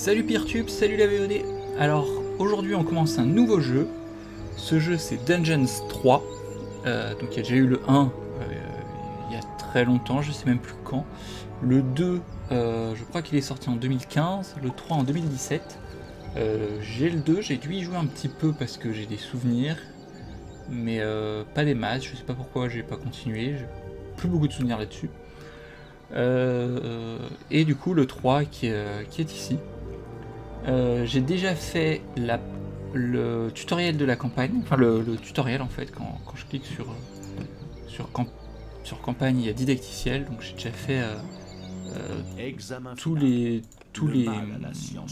Salut Peertube, salut la VOD Alors aujourd'hui on commence un nouveau jeu. Ce jeu c'est Dungeons 3. Euh, donc il y a déjà eu le 1 euh, il y a très longtemps, je sais même plus quand. Le 2, euh, je crois qu'il est sorti en 2015. Le 3 en 2017. j'ai le 2, j'ai dû y jouer un petit peu parce que j'ai des souvenirs. Mais pas des masses, je sais pas pourquoi j'ai pas continué. J'ai plus beaucoup de souvenirs là-dessus. et du coup le 3 qui est ici. Euh, j'ai déjà fait la, le tutoriel de la campagne, enfin le, tutoriel en fait, quand, je clique sur, euh, sur, sur campagne, il y a didacticiel, donc j'ai déjà fait euh, tous les tous les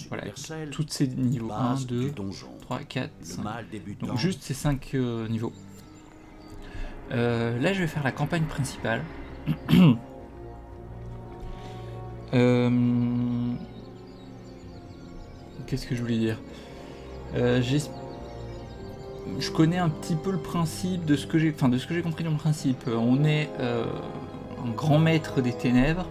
voilà, toutes ces niveaux 1, 2, 3, 4, 5. Donc juste ces 5 niveaux. là je vais faire la campagne principale. euh, qu'est-ce que je voulais dire euh, Je connais un petit peu le principe de ce que j'ai, enfin de ce que j'ai compris dans le principe. On est euh, un grand maître des ténèbres.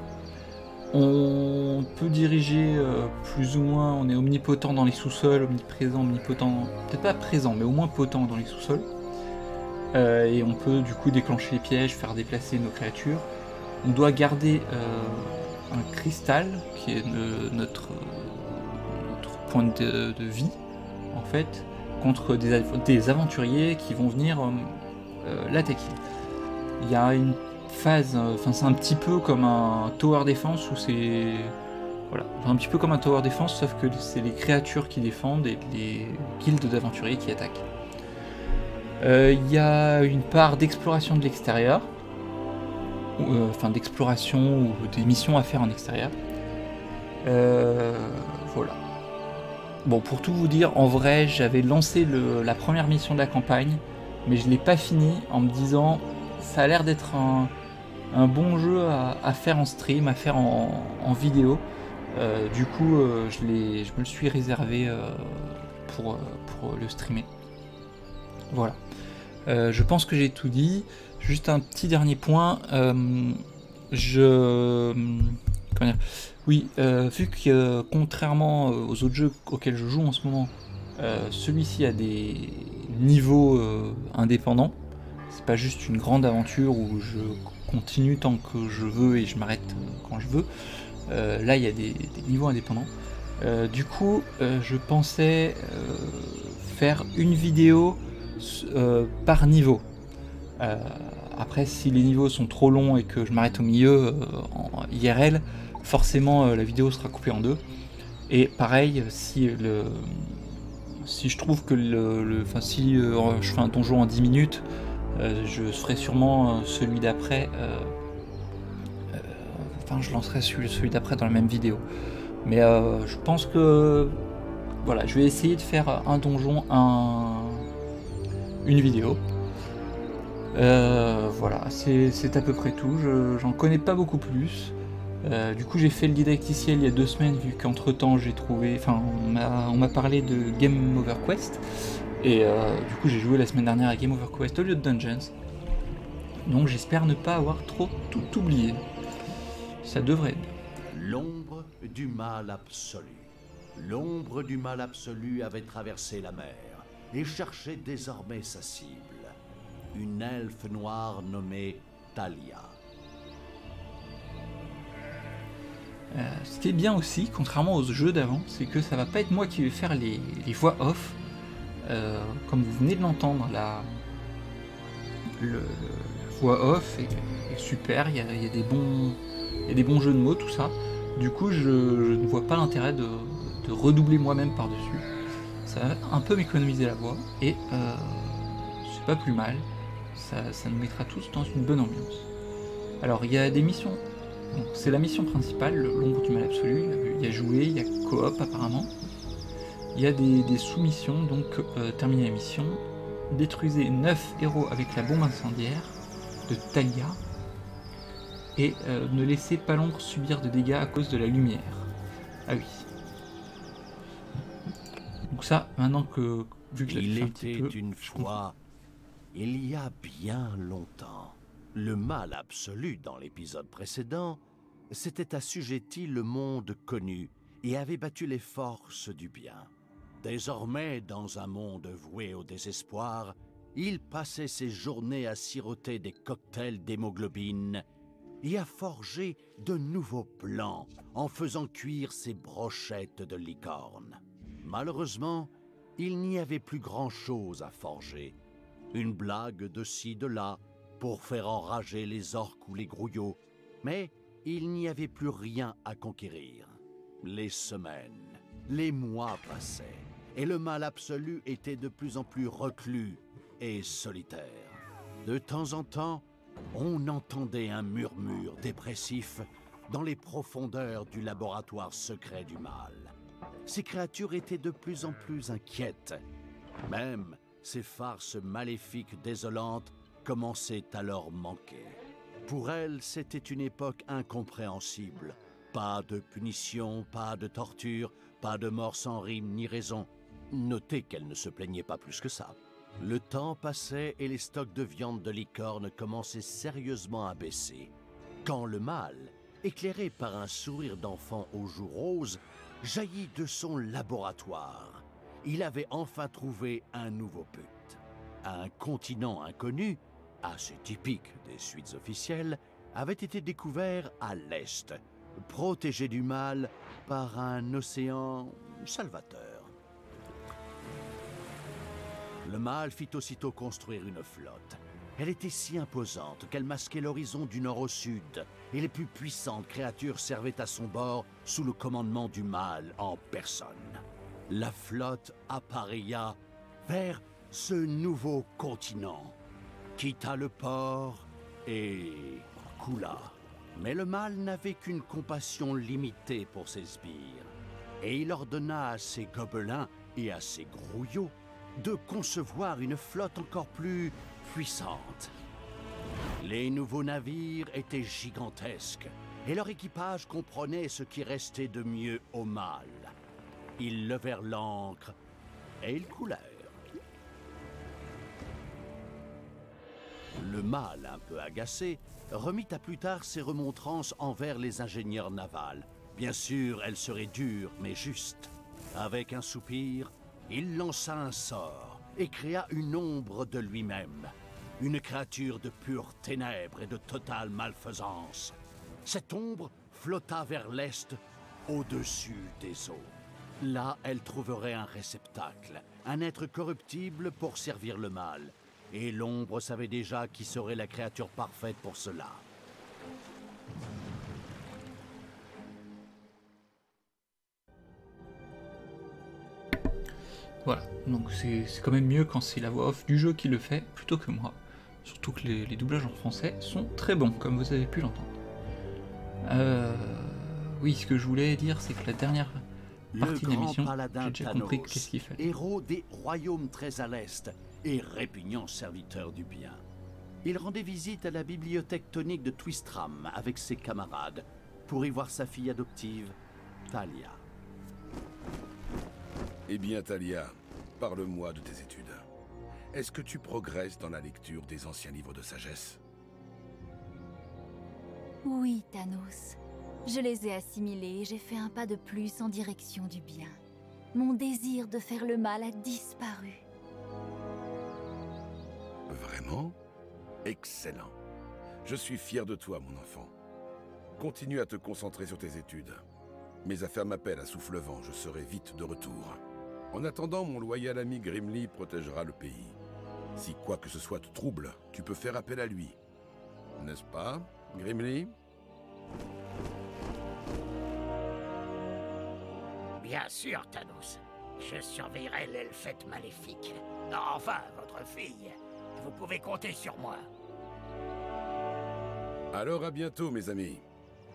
On peut diriger euh, plus ou moins, on est omnipotent dans les sous-sols, omniprésent, omnipotent, peut-être pas présent, mais au moins potent dans les sous-sols. et on peut du coup déclencher les pièges, faire déplacer nos créatures. On doit garder un cristal qui est notre point de, vie, en fait, contre des, des, aventuriers qui vont venir euh, euh, l'attaquer. Il y a une phase, euh, enfin c'est un petit peu comme un tower defense où c'est voilà, un petit peu comme un tower defense sauf que c'est les créatures qui défendent et les guildes d'aventuriers qui attaquent. Il y a une part d'exploration de l'extérieur, enfin d'exploration ou des missions à faire en extérieur. voilà. Bon, pour tout vous dire, en vrai, j'avais lancé la première mission de la campagne, mais je ne l'ai pas fini en me disant ça a l'air d'être un, bon jeu à, faire en stream, à faire en, vidéo. Euh, du coup, euh, je, me le suis réservé euh, pour, le streamer. Voilà. je pense que j'ai tout dit. Juste un petit dernier point. je. Comment dire oui, euh, vu que contrairement euh, aux autres jeux auxquels je joue en ce moment, euh, celui-ci a des niveaux indépendants. C'est pas juste une grande aventure où je continue tant que je veux et je m'arrête quand je veux. là, il y a des, niveaux indépendants. du coup, je pensais faire une vidéo par niveau. après, si les niveaux sont trop longs et que je m'arrête au milieu en IRL, forcément euh, la vidéo sera coupée en deux. Et pareil, si le si je trouve que le, enfin si euh, je fais un donjon en 10 minutes, euh, je ferai sûrement celui d'après. enfin, je lancerai celui, celui d'après dans la même vidéo. Mais je pense que voilà, je vais essayer de faire un donjon, un, une vidéo. voilà, c'est à peu près tout. J'en connais pas beaucoup plus. Euh, du coup, j'ai fait le didacticiel il y a deux semaines, vu qu'entre temps j'ai trouvé. Enfin, on m'a parlé de Game Over Quest. Et euh, du coup, j'ai joué la semaine dernière à Game Over Quest au lieu de Dungeons. Donc, j'espère ne pas avoir trop tout oublié. Ça devrait L'ombre du mal absolu. L'ombre du mal absolu avait traversé la mer et cherchait désormais sa cible. Une elfe noire nommée Talia. Euh, ce qui est bien aussi, contrairement aux jeux d'avant, c'est que ça va pas être moi qui vais faire les, voix off. Euh, comme vous venez de l'entendre, la, voix off est, super, il y, a, des bons, jeux de mots, tout ça. Du coup, je, ne vois pas l'intérêt de, redoubler moi-même par-dessus. Ça va un peu m'économiser la voix, et euh, c'est pas plus mal. Ça nous mettra tous dans une bonne ambiance. Alors, il y a des missions c'est la mission principale, l'ombre du mal absolu. Il y a jouer, il y a coop apparemment. Il y a des, sous-missions, donc euh, terminer la mission. Détruisez 9 héros avec la bombe incendiaire de Talia. Et euh, ne laissez pas l'ombre subir de dégâts à cause de la lumière. Ah oui. Donc ça, maintenant que vu que il était une fois, il y a bien longtemps, le mal absolu dans l'épisode précédent s'était assujetti le monde connu et avait battu les forces du bien. Désormais, dans un monde voué au désespoir, il passait ses journées à siroter des cocktails d'hémoglobine et à forger de nouveaux plans en faisant cuire ses brochettes de licorne. Malheureusement, il n'y avait plus grand-chose à forger. Une blague de ci, de là, pour faire enrager les orques ou les grouillots, mais il n'y avait plus rien à conquérir. Les semaines, les mois passaient, et le mal absolu était de plus en plus reclus et solitaire. De temps en temps, on entendait un murmure dépressif dans les profondeurs du laboratoire secret du mal. Ces créatures étaient de plus en plus inquiètes. Même ces farces maléfiques désolantes commençaient à leur manquer. Pour elles, c'était une époque incompréhensible. Pas de punition, pas de torture, pas de mort sans rime ni raison. Notez qu'elles ne se plaignaient pas plus que ça. Le temps passait et les stocks de viande de licorne commençaient sérieusement à baisser. Quand le mâle, éclairé par un sourire d'enfant aux joues roses, jaillit de son laboratoire, il avait enfin trouvé un nouveau but. Un continent inconnu, assez typique des suites officielles, avait été découvert à l'est, protégé du mal par un océan salvateur. Le mâle fit aussitôt construire une flotte. Elle était si imposante qu'elle masquait l'horizon du nord au sud, et les plus puissantes créatures servaient à son bord sous le commandement du mâle en personne. La flotte appareilla vers ce nouveau continent, quitta le port et coula. Mais le mâle n'avait qu'une compassion limitée pour ses sbires, et il ordonna à ses gobelins et à ses grouillots de concevoir une flotte encore plus puissante. Les nouveaux navires étaient gigantesques et leur équipage comprenait ce qui restait de mieux au mal. Ils levèrent l'ancre et ils coulèrent. Le mâle, un peu agacé, remit à plus tard ses remontrances envers les ingénieurs navals. Bien sûr, elles seraient dures, mais justes. Avec un soupir, il lança un sort et créa une ombre de lui-même, une créature de pure ténèbres et de totale malfaisance. Cette ombre flotta vers l'est, au-dessus des eaux. Là, elle trouverait un réceptacle, un être corruptible pour servir le mal. Et l'ombre savait déjà qui serait la créature parfaite pour cela. Voilà, donc c'est quand même mieux quand c'est la voix off du jeu qui le fait plutôt que moi. Surtout que les, doublages en français sont très bons, comme vous avez pu l'entendre. Euh, oui, ce que je voulais dire, c'est que la dernière partie de l'émission, j'ai déjà compris qu'est-ce qu'il fait. Héros des royaumes très à l'est et répugnant serviteur du bien. Il rendait visite à la bibliothèque tonique de Twistram avec ses camarades pour y voir sa fille adoptive, Talia. Eh bien, Talia, parle-moi de tes études. Est-ce que tu progresses dans la lecture des anciens livres de sagesse? Oui, Thanos. Je les ai assimilés et j'ai fait un pas de plus en direction du bien. Mon désir de faire le mal a disparu. Vraiment Excellent. Je suis fier de toi, mon enfant. Continue à te concentrer sur tes études. Mes affaires m'appellent à souffle vent, je serai vite de retour. En attendant, mon loyal ami Grimly protégera le pays. Si quoi que ce soit te trouble, tu peux faire appel à lui. N'est-ce pas, Grimly? Bien sûr, Thanos. Je surveillerai l'elfette maléfique. Enfin, votre fille. Vous pouvez compter sur moi. Alors à bientôt, mes amis.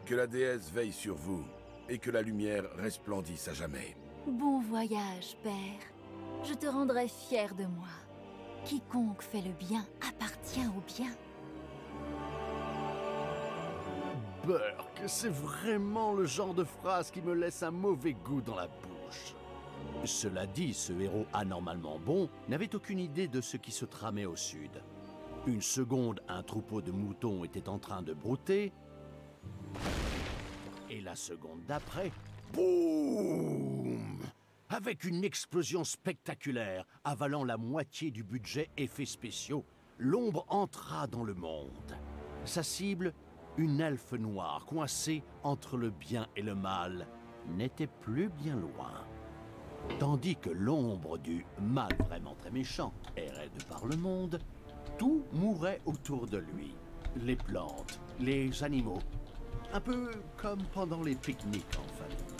Que la déesse veille sur vous et que la lumière resplendisse à jamais. Bon voyage, père. Je te rendrai fier de moi. Quiconque fait le bien appartient au bien. Burke, c'est vraiment le genre de phrase qui me laisse un mauvais goût dans la bouche. Cela dit, ce héros anormalement bon n'avait aucune idée de ce qui se tramait au sud. Une seconde, un troupeau de moutons était en train de brouter, et la seconde d'après, Boum Avec une explosion spectaculaire, avalant la moitié du budget effets spéciaux, l'ombre entra dans le monde. Sa cible, une elfe noire coincée entre le bien et le mal, n'était plus bien loin. Tandis que l'ombre du mal vraiment très méchant errait de par le monde, tout mourait autour de lui. Les plantes, les animaux. Un peu comme pendant les pique-niques en famille.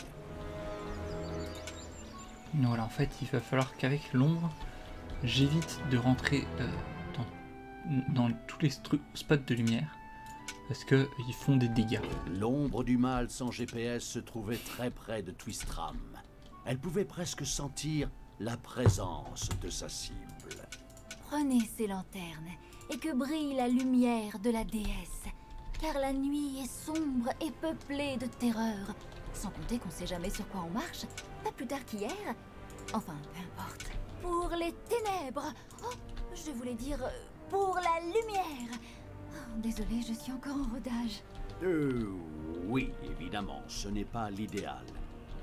Voilà, en fait, il va falloir qu'avec l'ombre, j'évite de rentrer euh, dans, dans tous les spots de lumière. Parce qu'ils font des dégâts. L'ombre du mal sans GPS se trouvait très près de Twistram. Elle pouvait presque sentir la présence de sa cible. Prenez ces lanternes et que brille la lumière de la déesse. Car la nuit est sombre et peuplée de terreur. Sans compter qu'on sait jamais sur quoi on marche. Pas plus tard qu'hier. Enfin, peu importe. Pour les ténèbres. Oh, je voulais dire pour la lumière. Oh, désolée, je suis encore en rodage. Euh, oui, évidemment, ce n'est pas l'idéal.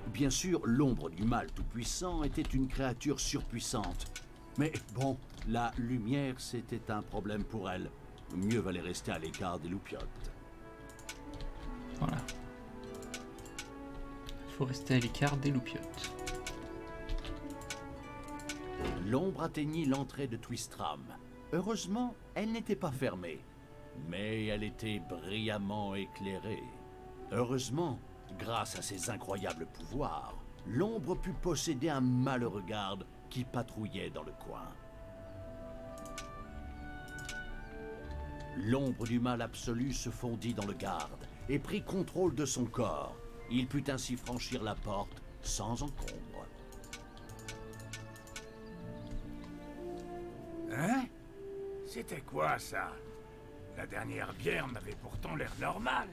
Bien sûr, l'ombre du mal tout-puissant était une créature surpuissante. Mais bon, la lumière, c'était un problème pour elle. Mieux valait rester à l'écart des loupiotes. Voilà. Il faut rester à l'écart des loupiotes. L'ombre atteignit l'entrée de Twistram. Heureusement, elle n'était pas fermée. Mais elle était brillamment éclairée. Heureusement, grâce à ses incroyables pouvoirs, l'ombre put posséder un malheureux garde qui patrouillait dans le coin. L'ombre du mal absolu se fondit dans le garde et prit contrôle de son corps. Il put ainsi franchir la porte sans encombre. Hein? C'était quoi ça? La dernière bière m'avait pourtant l'air normale.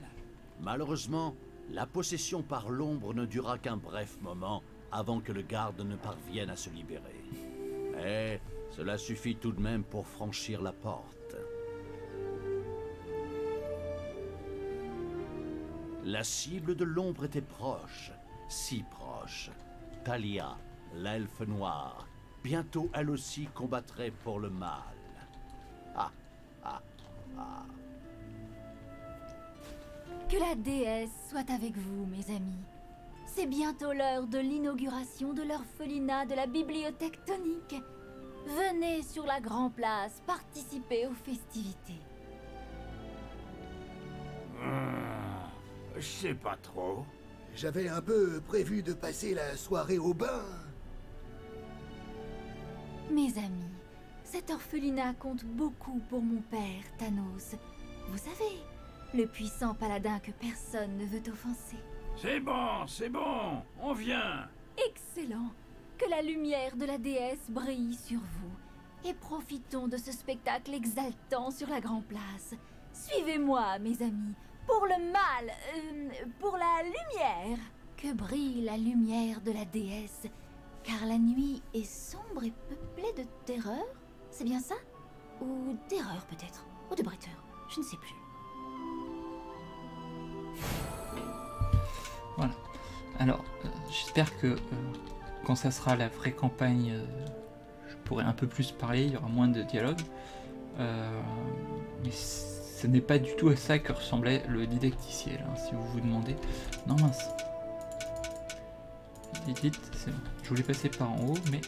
Malheureusement, la possession par l'ombre ne dura qu'un bref moment avant que le garde ne parvienne à se libérer. Mais cela suffit tout de même pour franchir la porte. La cible de l'ombre était proche, si proche. Talia, l'elfe noire, bientôt elle aussi combattrait pour le mal. Ah, ah, ah. Que la déesse soit avec vous, mes amis. C'est bientôt l'heure de l'inauguration de l'orphelinat de la bibliothèque tonique. Venez sur la Grand Place participer aux festivités. Hmm, Je sais pas trop. J'avais un peu prévu de passer la soirée au bain. Mes amis, cet orphelinat compte beaucoup pour mon père, Thanos. Vous savez, le puissant paladin que personne ne veut offenser. C'est bon, c'est bon, on vient. Excellent Que la lumière de la déesse brille sur vous. Et profitons de ce spectacle exaltant sur la Grand Place. Suivez-moi, mes amis, pour le mal, euh, pour la lumière. Que brille la lumière de la déesse, car la nuit est sombre et peuplée de terreur. C'est bien ça? Ou d'erreur peut-être Ou de bretteur Je ne sais plus. Voilà. Alors, euh, j'espère que euh, quand ça sera la vraie campagne, euh, je pourrai un peu plus parler, il y aura moins de dialogue. Mais ce n'est pas du tout à ça que ressemblait le didacticiel, hein, si vous vous demandez. Non mince. C'est bon. Je voulais passer par en haut, mais...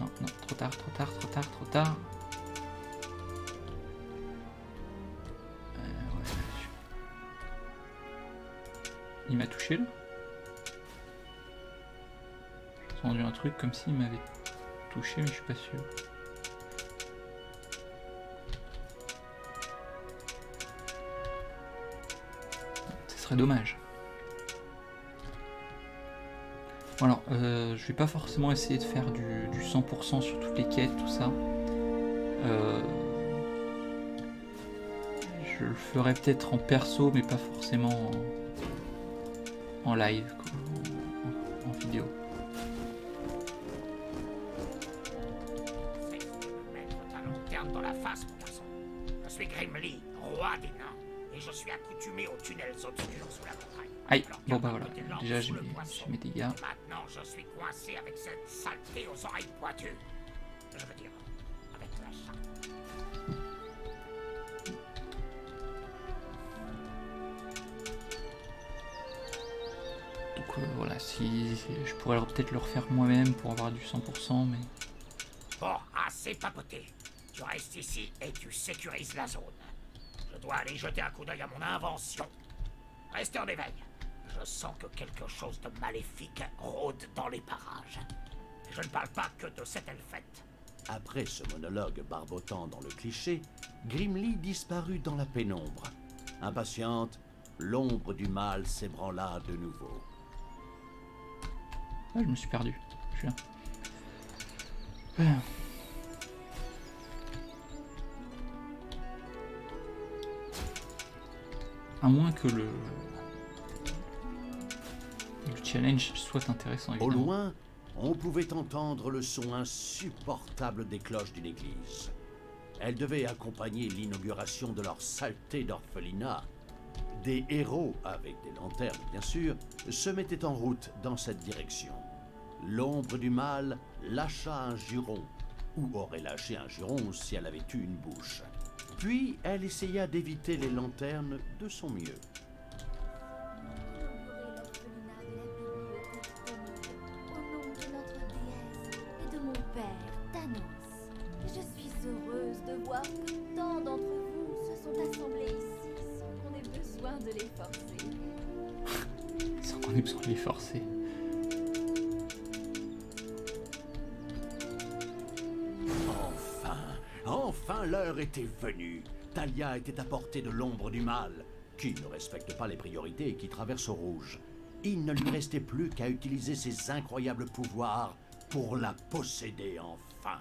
Non, non, trop tard, trop tard, trop tard, trop tard. Il m'a touché là J'ai entendu un truc comme s'il m'avait touché, mais je suis pas sûr. Ce serait dommage. Alors, euh, je vais pas forcément essayer de faire du, du 100% sur toutes les quêtes, tout ça. Euh, je le ferai peut-être en perso, mais pas forcément en, en live, en- en- vidéo. Mettre ta lanterne dans la face, mon garçon. Je suis Grimly, roi des nains. Et je suis accoutumé aux tunnels obscurs sous la montagne. Aïe, bon bah voilà. Déjà j'ai mes dégâts. Maintenant, je suis coincé avec cette saleté aux oreilles pointues. Je veux dire, avec la je pourrais leur- peut-être le refaire moi-même pour avoir du 100%, mais Bon, assez papoté. Tu restes ici et tu sécurises la zone. Je dois aller jeter un coup d'œil à mon invention. Restez en éveil. Je sens que quelque chose de maléfique rôde dans les parages. Je ne parle pas que de cette elfette. Après ce monologue barbotant dans le cliché, Grimly disparut dans la pénombre. Impatiente, l'ombre du mal s'ébranla de nouveau. Ah, je me suis perdu. Je suis là. Ah. À moins que le... le challenge soit intéressant. Au loin, on pouvait entendre le son insupportable des cloches d'une église. Elles devaient accompagner l'inauguration de leur saleté d'orphelinat. Des héros, avec des lanternes bien sûr, se mettaient en route dans cette direction. L'ombre du mal lâcha un juron, ou aurait lâché un juron si elle avait eu une bouche. Puis elle essaya d'éviter les lanternes de son mieux. Était à portée de l'ombre du mal, qui ne respecte pas les priorités et qui traverse au rouge. Il ne lui restait plus qu'à utiliser ses incroyables pouvoirs pour la posséder enfin.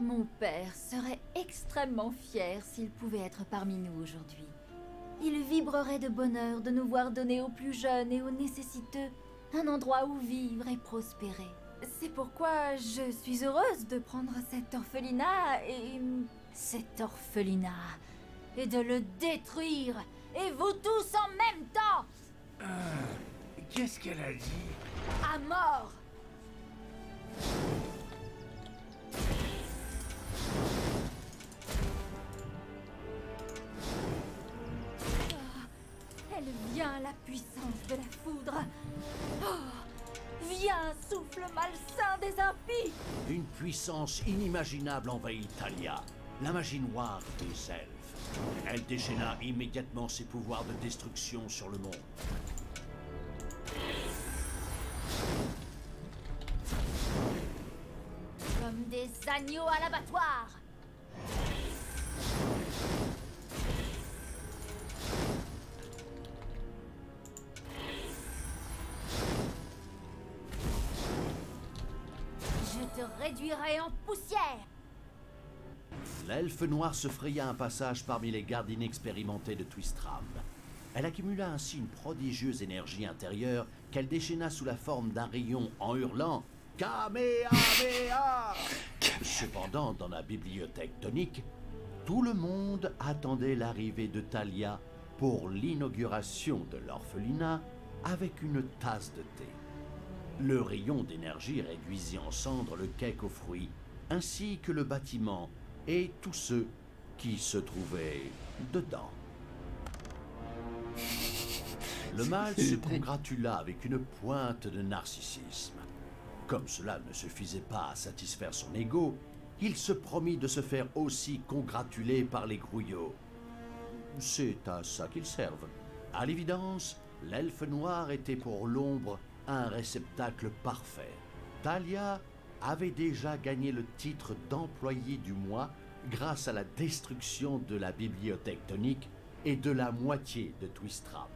Mon père serait extrêmement fier s'il pouvait être parmi nous aujourd'hui. Il vibrerait de bonheur de nous voir donner aux plus jeunes et aux nécessiteux un endroit où vivre et prospérer. C'est pourquoi je suis heureuse de prendre cet orphelinat et... cet orphelinat et de le détruire. Et vous tous en même temps Qu'est-ce qu'elle a dit? À mort Ah, Elle vient la puissance de la foudre. Souffle malsain des impies. Une puissance inimaginable envahit Talia, la magie noire des elfes. Elle déchaîna immédiatement ses pouvoirs de destruction sur le monde. Comme des agneaux à l'abattoir. L'elfe noir se fraya un passage parmi les gardes inexpérimentés de Twistram. Elle accumula ainsi une prodigieuse énergie intérieure qu'elle déchaîna sous la forme d'un rayon en hurlant Kamehameha Cependant, dans la bibliothèque tonique, tout le monde attendait l'arrivée de Talia pour l'inauguration de l'orphelinat avec une tasse de thé. Le rayon d'énergie réduisit en cendres le cake aux fruits, ainsi que le bâtiment et tous ceux qui se trouvaient dedans. Le mal se congratula avec une pointe de narcissisme. Comme cela ne suffisait pas à satisfaire son ego, il se promit de se faire aussi congratuler par les grouillots. C'est à ça qu'ils servent. À l'évidence, l'elfe noir était pour l'ombre un réceptacle parfait. Talia avait déjà gagné le titre d'employé du mois grâce à la destruction de la bibliothèque tonique et de la moitié de Twistram.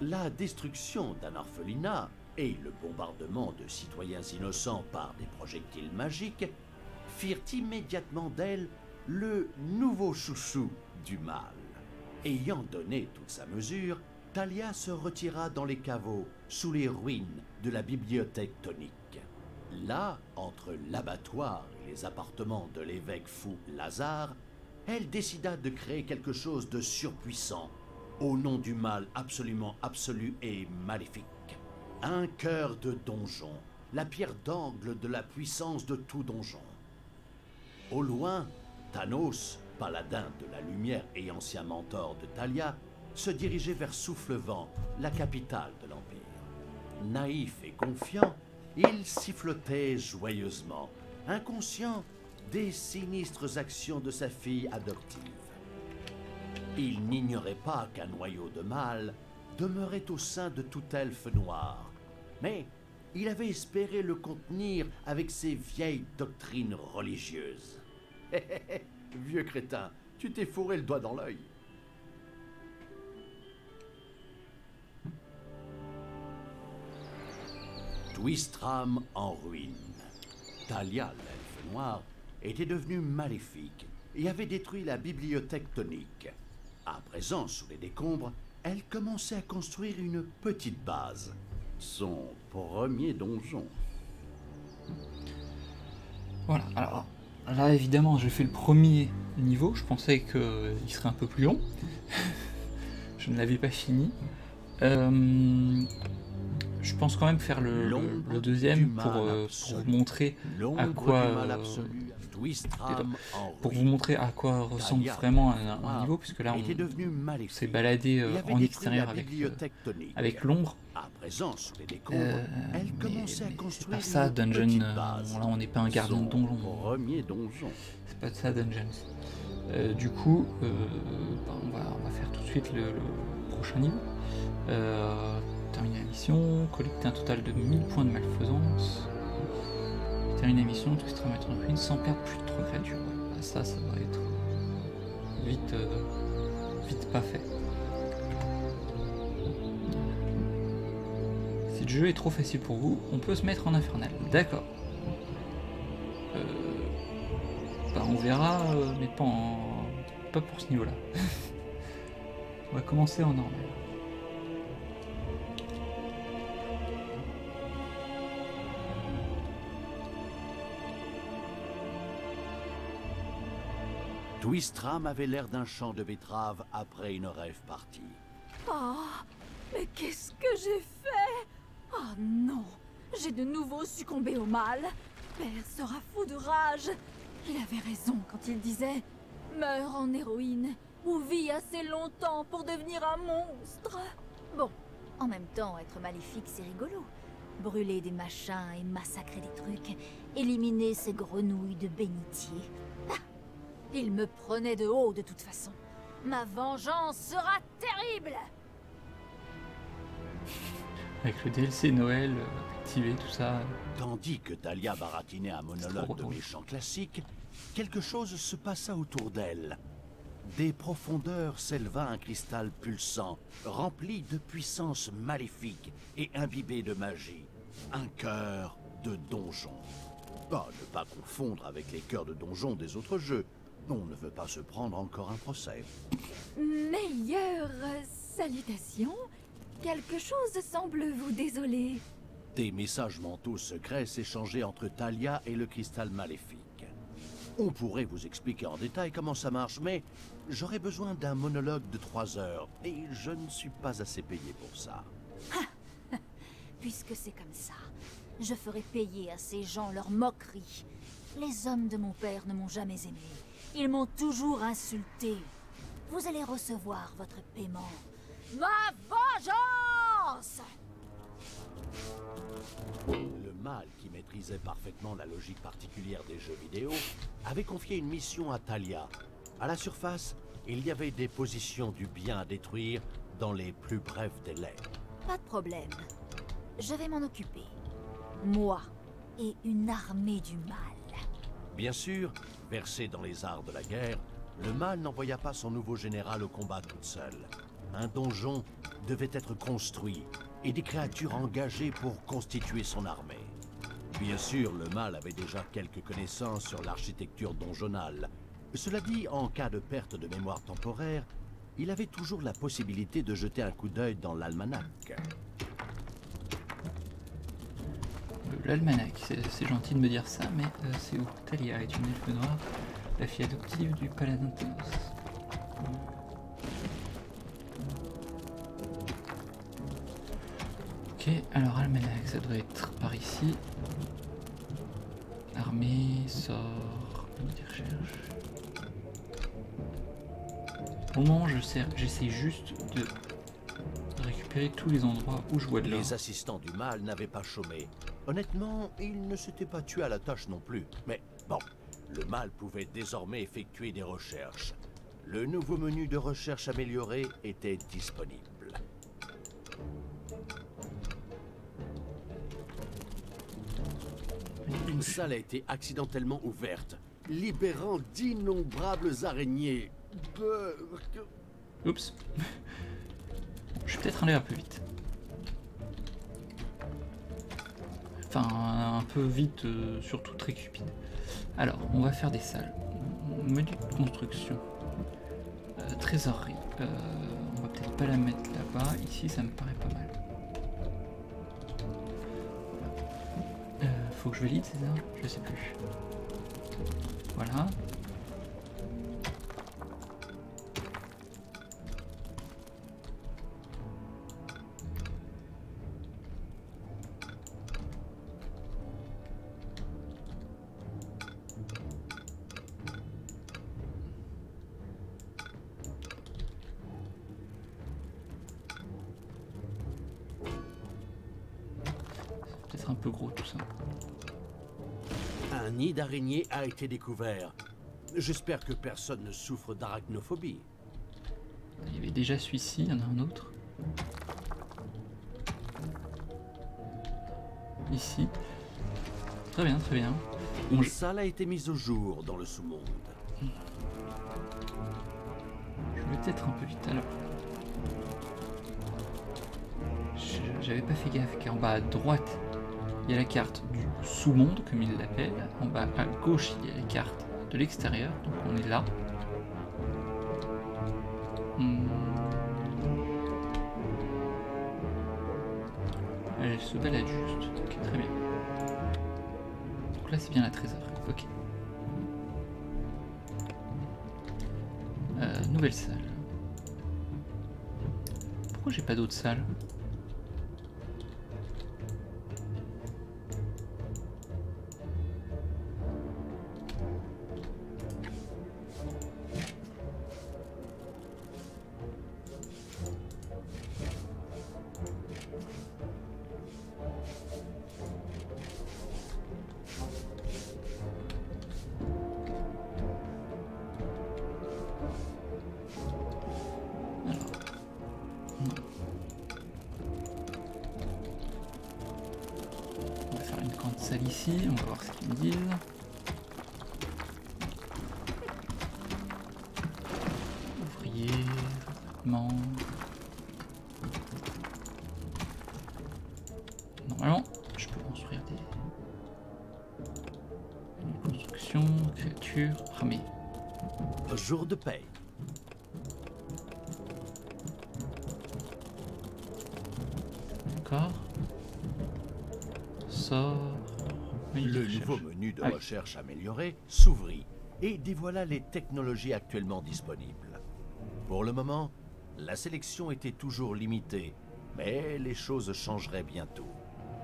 La destruction d'un orphelinat et le bombardement de citoyens innocents par des projectiles magiques firent immédiatement d'elle le nouveau chouchou du mal. Ayant donné toute sa mesure, Talia se retira dans les caveaux, sous les ruines de la bibliothèque tonique. Là, entre l'abattoir et les appartements de l'évêque fou Lazare, elle décida de créer quelque chose de surpuissant, au nom du mal absolument absolu et maléfique. Un cœur de donjon, la pierre d'angle de la puissance de tout donjon. Au loin, Thanos, paladin de la lumière et ancien mentor de Talia, se dirigeait vers Soufflevent, la capitale de l'Empire. Naïf et confiant, il sifflotait joyeusement, inconscient des sinistres actions de sa fille adoptive. Il n'ignorait pas qu'un noyau de mal demeurait au sein de tout elfe noir, mais il avait espéré le contenir avec ses vieilles doctrines religieuses. Vieux crétin, tu t'es fourré le doigt dans l'œil. Twistram en ruine. Talia, l'elfe noire, était devenue maléfique et avait détruit la bibliothèque tonique. À présent, sous les décombres, elle commençait à construire une petite base. Son premier donjon. Voilà, alors là évidemment j'ai fait le premier niveau, je pensais qu'il serait un peu plus long. je ne l'avais pas fini. Euh, je pense quand même faire le, le- le deuxième pour, euh, pour vous montrer à quoi, euh, pour vous montrer à quoi ressemble vraiment un, niveau, puisque là on s'est baladé euh, en extérieur avec, euh, avec l'ombre. Euh, c'est pas ça, Dungeon. euh, là on n'est pas un gardien de donjon. C'est pas ça Dungeons. Euh, du coup, euh, bah, on, va, on va faire tout de suite le, le prochain niveau. Euh, terminer la mission, collecter un total de 1000 points de malfaisance. Terminer la mission, tout se remettre en ruine sans perdre plus de 3 créatures. Bah, ça, ça va être vite, euh, vite pas fait. Si le jeu est trop facile pour vous, on peut se mettre en infernal. D'accord. Euh, bah, on verra, euh, mais pas, en... pas pour ce niveau-là. on va commencer en normal. Twistram avait l'air d'un champ de betteraves après une rêve partie. Oh, mais qu'est-ce que j'ai fait? Oh non J'ai de nouveau succombé au mal. Père sera fou de rage. Il avait raison quand il disait Meurs en héroïne ou vis assez longtemps pour devenir un monstre. Bon, en même temps, être maléfique, c'est rigolo. Brûler des machins et massacrer des trucs. Éliminer ces grenouilles de bénitier. Il me prenait de haut de toute façon. Ma vengeance sera terrible Avec le DLC Noël euh, activé, tout ça. Tandis que Talia baratinait un monologue de méchant classique, quelque chose se passa autour d'elle. Des profondeurs s'éleva un cristal pulsant, rempli de puissance maléfique et imbibé de magie. Un cœur de donjon. Pas ne pas confondre avec les cœurs de donjon des autres jeux. On ne veut pas se prendre encore un procès. Meilleure salutation Quelque chose semble vous désoler. Des messages mentaux secrets s'échangeaient entre Talia et le cristal maléfique. On pourrait vous expliquer en détail comment ça marche, mais j'aurais besoin d'un monologue de trois heures, et je ne suis pas assez payé pour ça. Puisque c'est comme ça, je ferai payer à ces gens leur moquerie. Les hommes de mon père ne m'ont jamais aimé. Ils m'ont toujours insulté. Vous allez recevoir votre paiement. Ma vengeance Le mal, qui maîtrisait parfaitement la logique particulière des jeux vidéo, avait confié une mission à Talia. À la surface, il y avait des positions du bien à détruire dans les plus brefs délais. Pas de problème. Je vais m'en occuper. Moi et une armée du mal. Bien sûr, versé dans les arts de la guerre, le mal n'envoya pas son nouveau général au combat toute seule. Un donjon devait être construit et des créatures engagées pour constituer son armée. Bien sûr, le mal avait déjà quelques connaissances sur l'architecture donjonale. Cela dit, en cas de perte de mémoire temporaire, il avait toujours la possibilité de jeter un coup d'œil dans l'almanach. Le- L'almanach, c'est gentil de me dire ça, mais euh, c'est où? Talia est une elfe noire. La fille adoptive du paladin Thanos. Ok, alors Almanac, ça doit être par ici. Armée, sort, menu de recherche. Au moment, je sais- j'essaye juste de récupérer tous les endroits où je vois de l'or. Les assistants du mal n'avaient pas chômé. Honnêtement, ils ne s'étaient pas tués à la tâche non plus. Mais bon, le mal pouvait désormais effectuer des recherches. Le nouveau menu de recherche amélioré était disponible. Une salle a été accidentellement ouverte, libérant d'innombrables araignées. Oups. Peut-être allé un peu vite. Enfin, un peu vite, euh, surtout très cupide. Alors, on va faire des salles. Menu de construction. Euh, trésorerie. Euh, on va peut-être pas la mettre là-bas. Ici, ça me paraît pas mal. Faut que je valide, c'est ça? Je sais plus. Voilà. A été découvert. J'espère que personne ne souffre d'arachnophobie. Il y avait déjà celui-ci, il y en a un autre. Ici. Très bien, très bien. Bon, Une je, salle a été mise au jour dans le sous-monde. je vais peut-être un peu vite alors. J'avais pas fait gaffe car en bas à droite, il y a la carte du sous-monde, comme il l'appelle. En bas à gauche, il y a la carte de l'extérieur, donc on est là. Hmm. Elle se balade juste. Ok, très bien. Donc là, c'est bien la trésorerie. Ok. Euh, nouvelle salle. Pourquoi j'ai pas d'autres salles? Jour de. D'accord. De Le nouveau menu de Ah recherche amélioré s'ouvrit et dévoila les technologies actuellement disponibles. Pour le moment, la sélection était toujours limitée, mais les choses changeraient bientôt.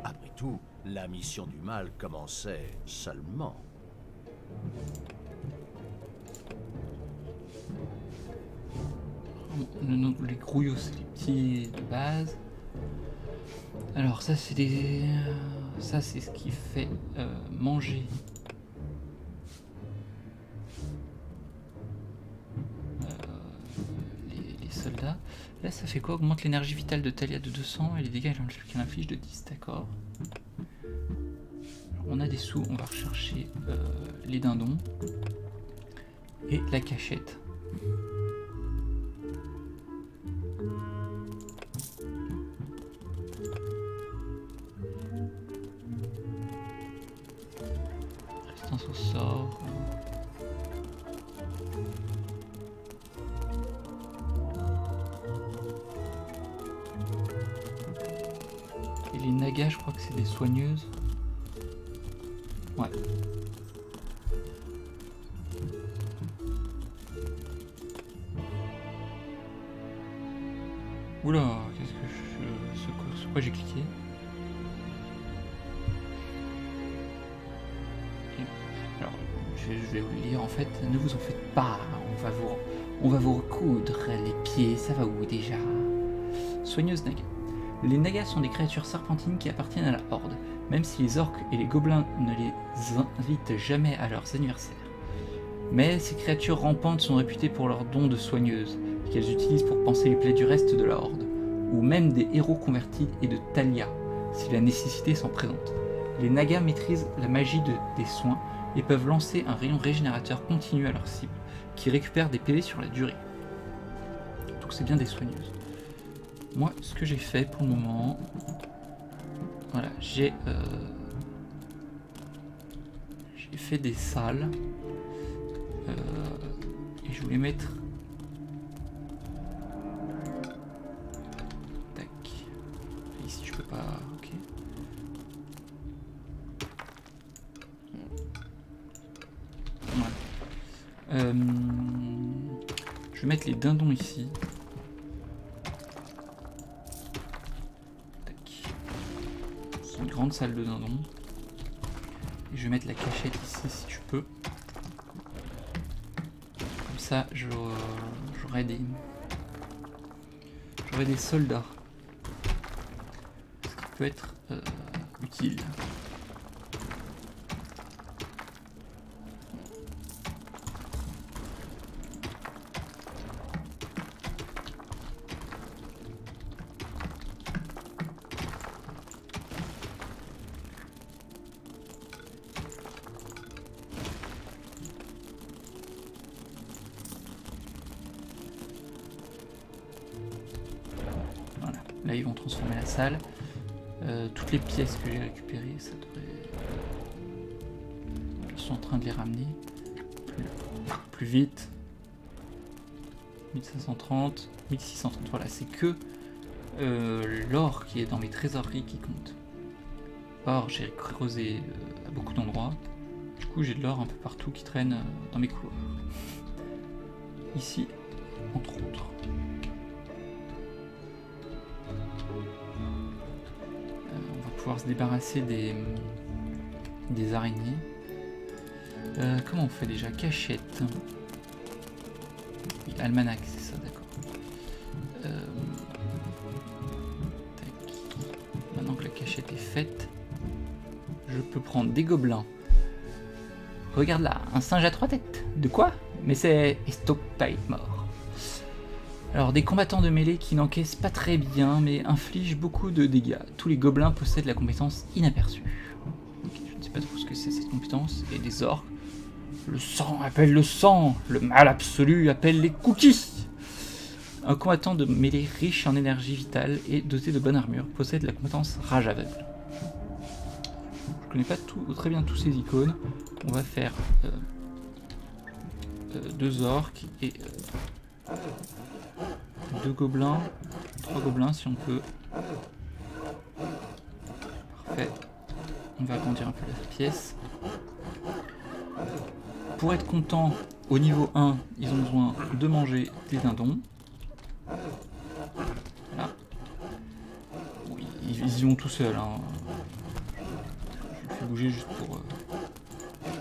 Après tout, la mission du mal commençait seulement. Les grouillots, c'est les petits de base. Alors ça, c'est des... Ça, c'est ce qui fait euh, manger. Euh, les, soldats. Là, ça fait quoi? Augmente l'énergie vitale de Talia de 200 et les dégâts qu'elle inflige de 10, d'accord. On a des sous, on va rechercher euh, les dindons. Et la cachette. Soigneuse Naga. Les Nagas sont des créatures serpentines qui appartiennent à la Horde, même si les orques et les gobelins ne les invitent jamais à leurs anniversaires. Mais ces créatures rampantes sont réputées pour leurs dons de soigneuses, qu'elles utilisent pour panser les plaies du reste de la Horde, ou même des héros convertis et de Talia, si la nécessité s'en présente. Les Nagas maîtrisent la magie de- des soins et peuvent lancer un rayon régénérateur continu à leur cible, qui récupère des PV sur la durée. Donc c'est bien des soigneuses. Moi, ce que j'ai fait pour le moment, voilà, j'ai euh, j'ai fait des salles euh, et je voulais mettre tac ici je peux pas ok. Euh, je vais mettre les dindons ici salle de dindons. Et je vais mettre la cachette ici si je peux. Comme ça, j'aurai des. J'aurai des soldats. Ce qui peut être euh, utile. Ça devrait. Ils sont en train de les ramener. Plus, plus vite. 1530, 1630. Voilà, c'est que euh, l'or qui est dans mes trésoreries qui compte. Or, j'ai creusé euh, à beaucoup d'endroits. Du coup, j'ai de l'or un peu partout qui traîne euh, dans mes couloirs. Ici, entre autres. Pouvoir se débarrasser des, araignées. Euh, comment on fait déjà? Cachette. Oui, almanach, c'est ça, d'accord. Euh. Maintenant que la cachette est faite, je peux prendre des gobelins. Regarde là, un singe à trois têtes. De quoi? Mais c'est Estoctite mort. Alors, des combattants de mêlée qui n'encaissent pas très bien, mais infligent beaucoup de dégâts. Tous les gobelins possèdent la compétence inaperçue. Je ne sais pas trop ce que c'est cette compétence. Et des orques. Le sang appelle le sang, le mal absolu appelle les cookies. Un combattant de mêlée riche en énergie vitale et doté de bonne armure possède la compétence rage aveugle. Je connais pas très bien tous ces icônes. On va faire euh, euh, deux orques et euh, deux gobelins, trois gobelins si on peut. Parfait. On va agrandir un peu la pièce. Pour être content, au niveau 1, ils ont besoin de manger des dindons. Voilà. Ils, y vont tout seuls. hein. Je le bouger juste pour euh,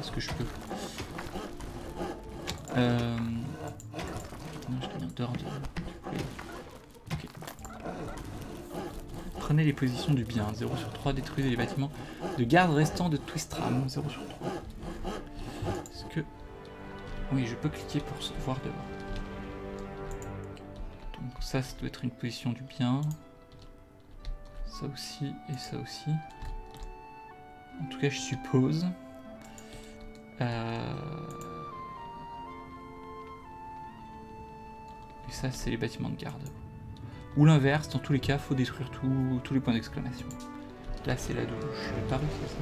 ce que je peux. Euh... Prenez les positions du bien. 0 sur 3, détruisez les bâtiments de garde restants de Twistram. 0 sur 3. Est-ce que... Oui, je peux cliquer pour voir devant. Donc ça, ça doit être une position du bien. Ça aussi et ça aussi. En tout cas, je suppose. Euh... Et ça, c'est les bâtiments de garde. Ou l'inverse, dans tous les cas, faut détruire tous les points d'exclamation. Là, c'est la douche. Réussi à ça?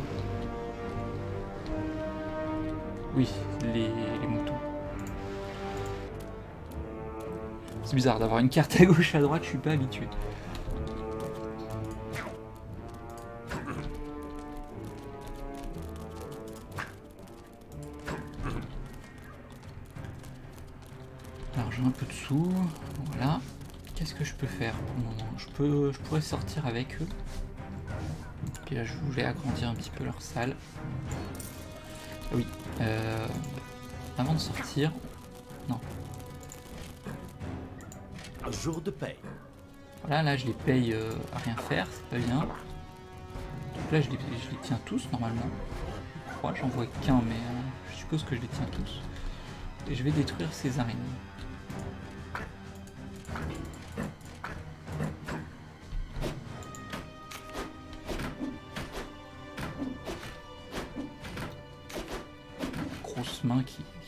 Oui, les, les moutons. C'est bizarre d'avoir une carte à gauche à droite, je suis pas habitué. Peux faire pour le moment je, peux, je pourrais sortir avec eux. Puis là, je voulais agrandir un petit peu leur salle. Ah oui. Euh, avant de sortir... Non. Un jour de paix. Voilà, là, je les paye euh, à rien faire, c'est pas bien. Donc là, je les, je les tiens tous, normalement. Je crois, j'en vois qu'un, mais euh, je suppose que je les tiens tous. Et je vais détruire ces araignées.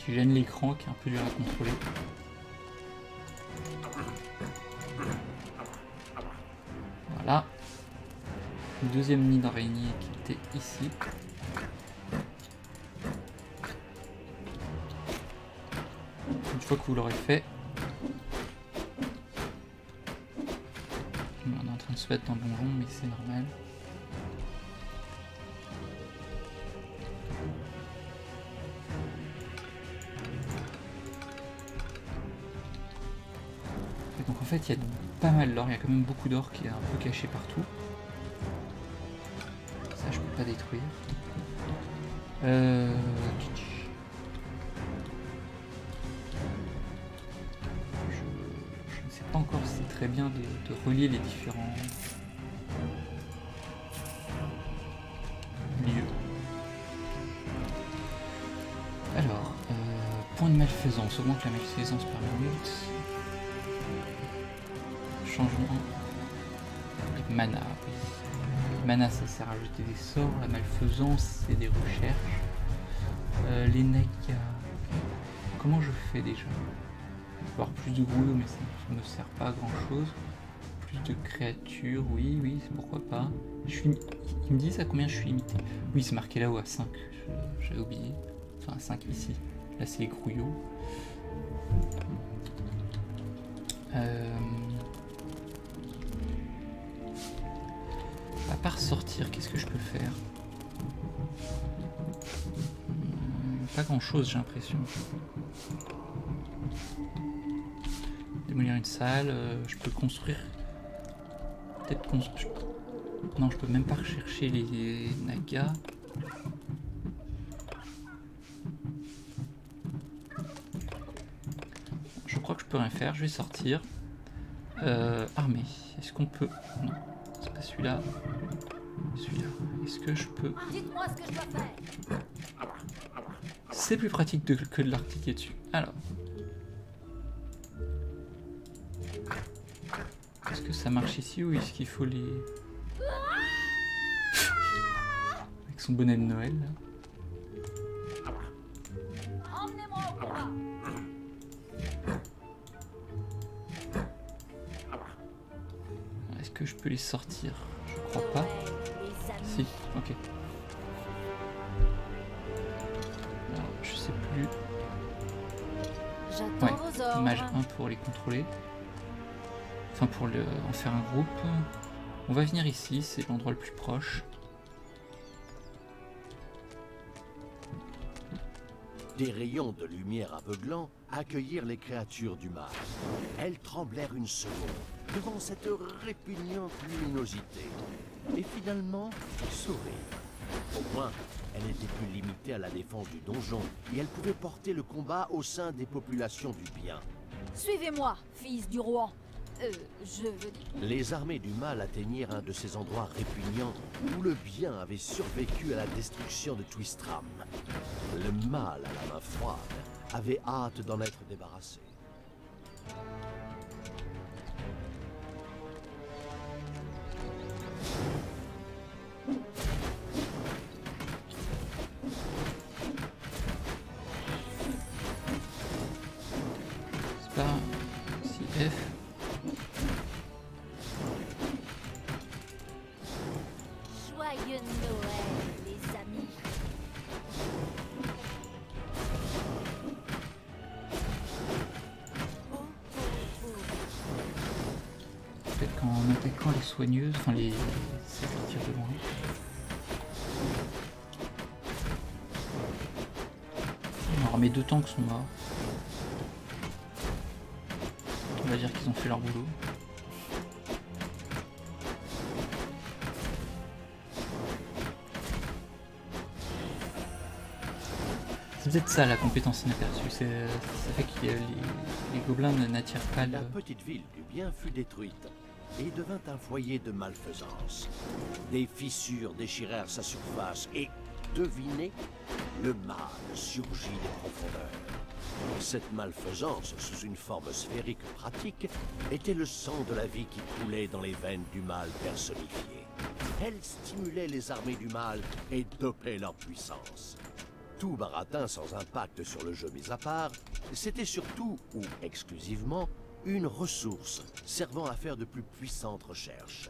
Qui, gêne l'écran, qui est un peu dur à contrôler. Voilà. Deuxième nid d'araignée qui était ici. Une fois que vous l'aurez fait, on est en train de se mettre dans le donjon, mais c'est normal. Pas mal d'or, il y a quand même beaucoup d'or qui est un peu caché partout. Ça, je peux pas détruire. Euh... Je, je ne sais pas encore si c'est très bien de, de relier les différents lieux. Alors, euh, point de malfaisance, augmente la malfaisance par minute. Changement. Les mana, oui. Mana, ça sert à ajouter des sorts. La malfaisance, c'est des recherches. Euh, les nagas. Comment je fais déjà? Avoir plus de grouillots, mais ça ne me sert pas à grand chose. Plus de créatures, oui, oui, pourquoi pas. Je suis... Ils me disent à combien je suis limité? Oui, c'est marqué là-haut à 5. Je- J'avais oublié. Enfin, à 5 ici. Là, c'est les grouillots. Euh... À part sortir, qu'est-ce que je peux faire Hmm, Pas grand-chose, j'ai l'impression. Démolir une salle, euh, je peux construire... Peut-être construire... Non, je peux même pas rechercher les nagas. Je crois que je peux rien faire, je vais sortir. Euh, armée, est-ce qu'on peut... Non, celui-là. Celui-là. Est-ce que je peux... Dites-moi ce que je dois faire. C'est plus pratique de- que de l'artiquer dessus. Alors. Est-ce que ça marche ici ou est-ce qu'il faut les... Avec son bonnet de Noël là. Peux les sortir Je crois pas. Si, ok. Alors, je sais plus. Ouais. Mage 1 pour les contrôler. Enfin, pour le, en faire un groupe. On va venir ici, c'est l'endroit le plus proche. Des rayons de lumière aveuglants accueillirent les créatures du mal. Elles tremblèrent une seconde devant cette répugnante luminosité. Et finalement, sourirent. Au moins, elle n'était plus limitée à la défense du donjon et elle pouvait porter le combat au sein des populations du bien. Suivez-moi, fils du roi. Euh. Les armées du mal atteignirent un de ces endroits répugnants où le bien avait survécu à la destruction de Twistram. Le mal à la main froide avait hâte d'en être débarrassé. enfin les. qui. Alors mes deux tanks sont morts. On va dire qu'ils ont fait leur boulot. C'est peut-être ça la compétence inaperçue, euh, ça fait que euh, les, gobelins n'attirent pas la et devint un foyer de malfaisance. Des fissures déchirèrent sa surface et, devinez, le mal surgit des profondeurs. Cette malfaisance, sous une forme sphérique pratique, était le sang de la vie qui coulait dans les veines du mal personnifié. Elle stimulait les armées du mal et dopait leur puissance. Tout baratin sans impact sur le jeu mis à part, c'était surtout, ou exclusivement, une ressource servant à faire de plus puissantes recherches.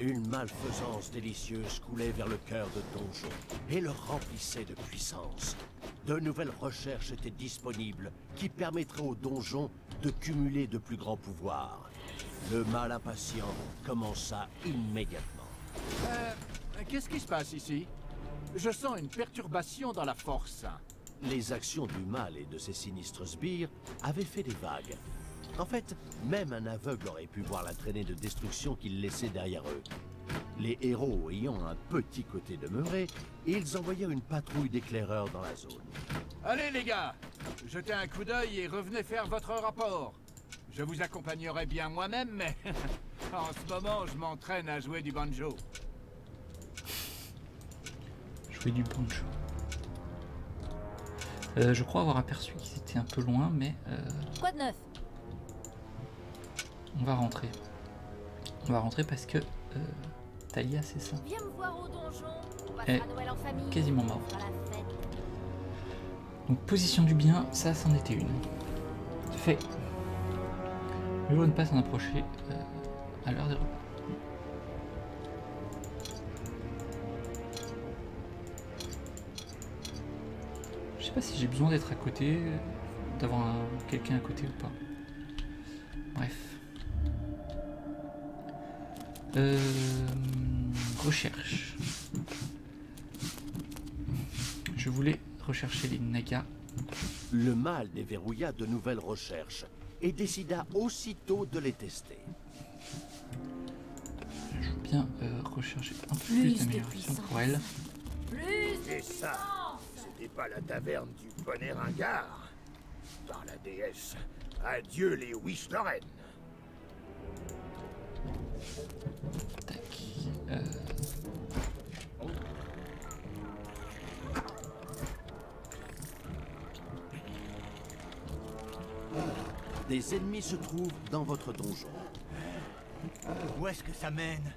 Une malfaisance délicieuse coulait vers le cœur de Donjon et le remplissait de puissance. De nouvelles recherches étaient disponibles qui permettraient au donjon de cumuler de plus grands pouvoirs. Le mal impatient commença immédiatement. Euh, qu'est-ce qui se passe ici? Je sens une perturbation dans la force. Les actions du mal et de ses sinistres sbires avaient fait des vagues. En fait, même un aveugle aurait pu voir la traînée de destruction qu'ils laissaient derrière eux. Les héros ayant un petit côté demeuré, ils envoyèrent une patrouille d'éclaireurs dans la zone. Allez les gars, jetez un coup d'œil et revenez faire votre rapport. Je vous accompagnerai bien moi-même, mais en ce moment, je m'entraîne à jouer du banjo. jouer du banjo. Euh, je crois avoir aperçu qu'ils étaient un peu loin, mais euh, Quoi de neuf? On va rentrer. On va rentrer parce que euh, Talia, c'est ça. Viens me voir au donjon. On Eh, passera Noël en famille. quasiment mort. Donc position du bien, ça c'en était une. Fait. Vaut ne pas s'en approcher euh, à l'heure des repas. Je sais pas si j'ai besoin d'être à côté, d'avoir un- quelqu'un à côté ou pas. Bref. Euh, recherche. Je voulais rechercher les nagas. Le mal déverrouilla de nouvelles recherches et décida aussitôt de les tester. Je veux bien euh, rechercher un peu Plus d'amélioration pour elle. Plus Et ça, c'était pas la taverne du bonnet ringard. Par la déesse, adieu les Wishloren. Tac. Euh, Des ennemis se trouvent dans votre donjon. Où est-ce que ça mène?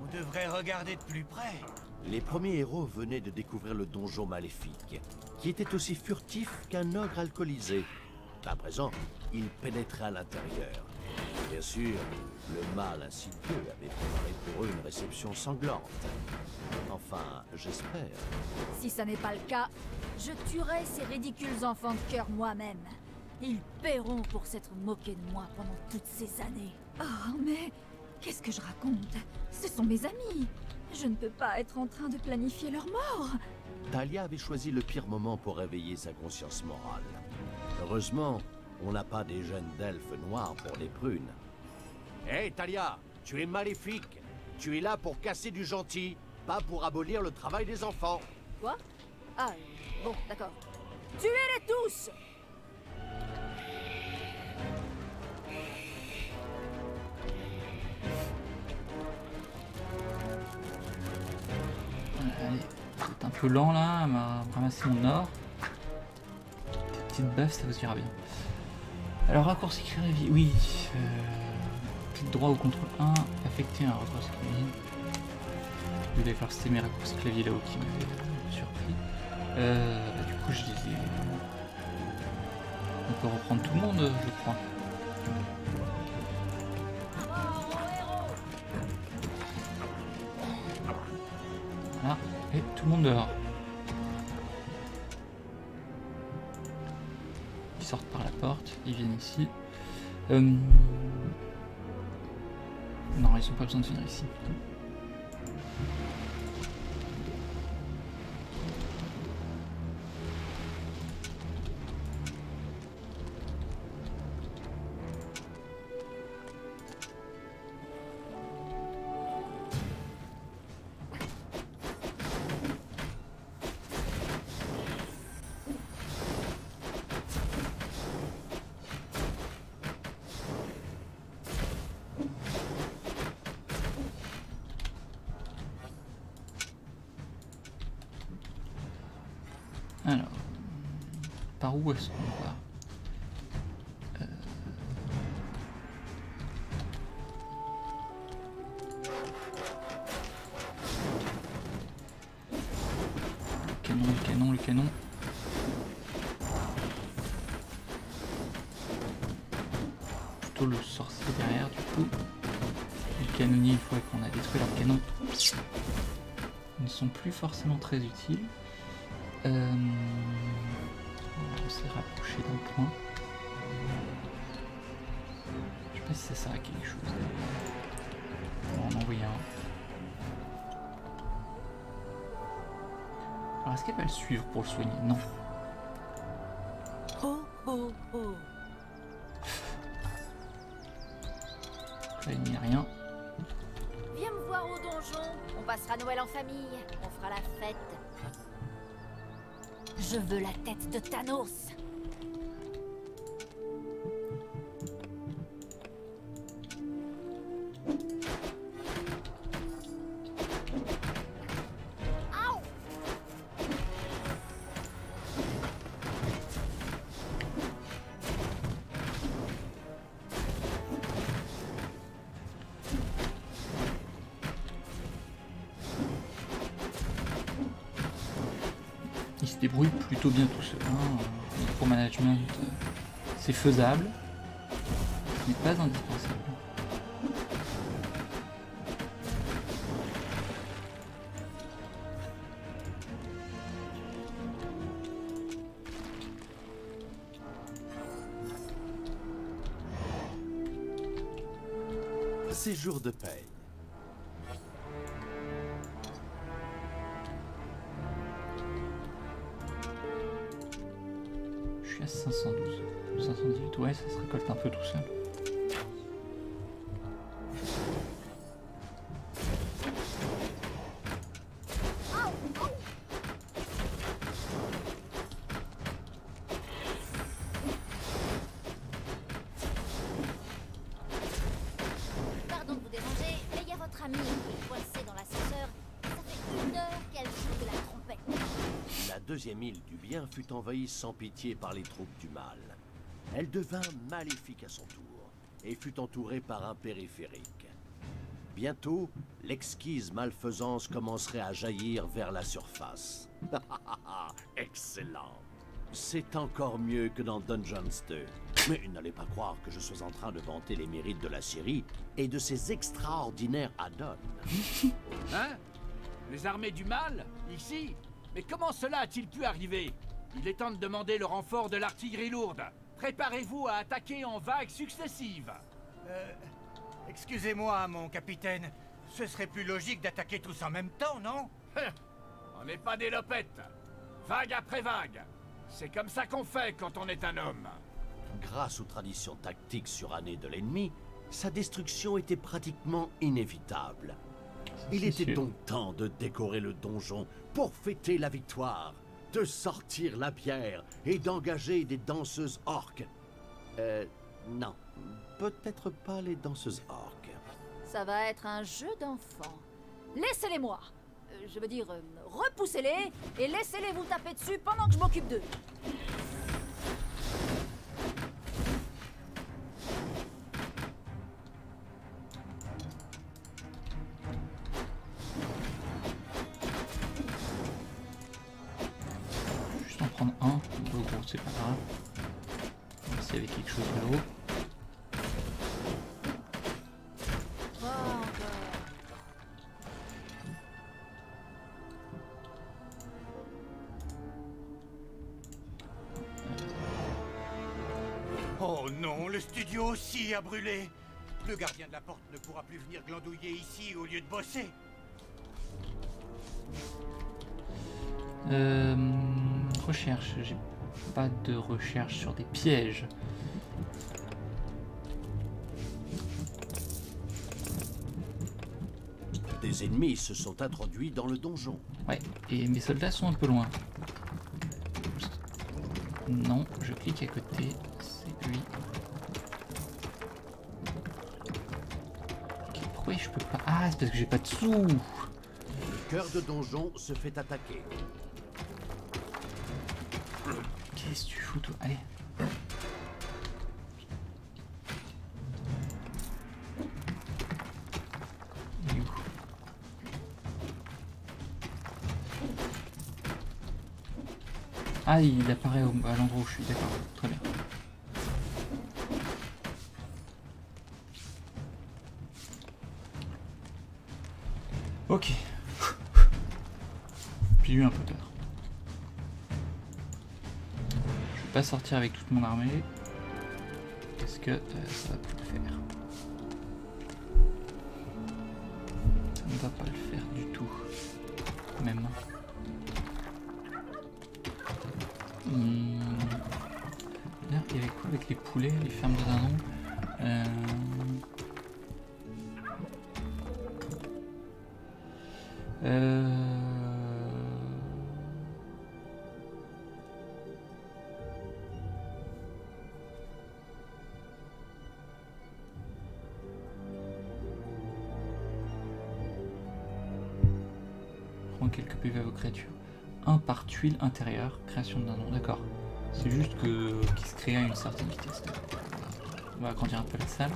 On devrait regarder de plus près. Les premiers héros venaient de découvrir le donjon maléfique, qui était aussi furtif qu'un ogre alcoolisé. À présent, il pénétrait à l'intérieur. Bien sûr, le mal ainsi peu avait préparé pour eux une réception sanglante. Enfin, j'espère. Si ça n'est pas le cas, je tuerai ces ridicules enfants de cœur moi-même. Ils paieront pour s'être moqués de moi pendant toutes ces années. Oh, mais qu'est-ce que je raconte? Ce sont mes amis. Je ne peux pas être en train de planifier leur mort. Talia avait choisi le pire moment pour réveiller sa conscience morale. Heureusement, on n'a pas des jeunes d'elfes noirs pour les prunes. Hé Talia, tu es maléfique. Tu es là pour casser du gentil, pas pour abolir le travail des enfants. Quoi? Ah, bon, d'accord. Tuez-les tous allez, c'est un peu lent là, m'a ramassé mon or. Des petites baffes, ça vous ira bien. Alors, raccourci clavier, oui. Euh, droit au contrôle 1, affecter un. Oui, d'accord, c'était mes raccourcis clavier là-haut qui m'avaient euh, surpris. Euh, bah, du coup, je les ai. On peut reprendre tout le monde, je crois. Voilà, et tout le monde dehors. Ils sortent par la porte, ils viennent ici. Euh, Non, ils ont pas besoin de venir ici. Alors, par où est-ce qu'on va Euh, Le canon, le canon, le canon. Plutôt le sorcier derrière du coup. Et le canonnier, une fois qu'on a détruit leur canon, ils ne sont plus forcément très utiles. Euh, Je sais pas si ça sert à quelque chose. On va en envoyer un. Alors est-ce qu'elle va le suivre pour le soigner? Non. Oh, oh, oh. Là il n'y a rien. Viens me voir au donjon. On passera Noël en famille. On fera la fête. Je veux la tête de Thanos. Faisable. N'est pas indispensable. C'est jour de paye. Île du bien fut envahie sans pitié par les troupes du mal. Elle devint maléfique à son tour et fut entourée par un périphérique. Bientôt, l'exquise malfaisance commencerait à jaillir vers la surface. Excellent. C'est encore mieux que dans Dungeons 2. Mais n'allez pas croire que je sois en train de vanter les mérites de la série et de ses extraordinaires add-ons. Hein? Les armées du mal Ici? Mais comment cela a-t-il pu arriver? Il est temps de demander le renfort de l'artillerie lourde. Préparez-vous à attaquer en vagues successives. Euh, excusez-moi, mon capitaine. Ce serait plus logique d'attaquer tous en même temps, non? On n'est pas des lopettes. Vague après vague. C'est comme ça qu'on fait quand on est un homme. Grâce aux traditions tactiques surannées de l'ennemi, sa destruction était pratiquement inévitable. Il était sûr. donc temps de décorer le donjon pour fêter la victoire, de sortir la bière et d'engager des danseuses orques. Euh, non, peut-être pas les danseuses orques. Ça va être un jeu d'enfant. Laissez-les moi. Euh, je veux dire, euh, repoussez-les et laissez-les vous taper dessus pendant que je m'occupe d'eux. Le studio aussi a brûlé. Le gardien de la porte ne pourra plus venir glandouiller ici au lieu de bosser. Euh, recherche. J'ai pas de recherche sur des pièges. Des ennemis se sont introduits dans le donjon. Ouais, et mes soldats sont un peu loin. Non, je clique à côté. C'est lui. Ok, pourquoi je peux pas Ah, c'est parce que j'ai pas de sous Le cœur de donjon se fait attaquer. Qu'est-ce que tu fous toi? Allez. Ah, il apparaît au- à l'endroit où je suis, d'accord. Très bien. Sortir avec toute mon armée. Parce que ça va pas le faire? Ça ne va pas le faire du tout. Même. Hmm. D'ailleurs, il y avait quoi avec les poulets, les fermes de dindons Euh... intérieure, création de dindon. D'accord. C'est juste que qui se crée à une certaine vitesse. On va agrandir un peu la salle.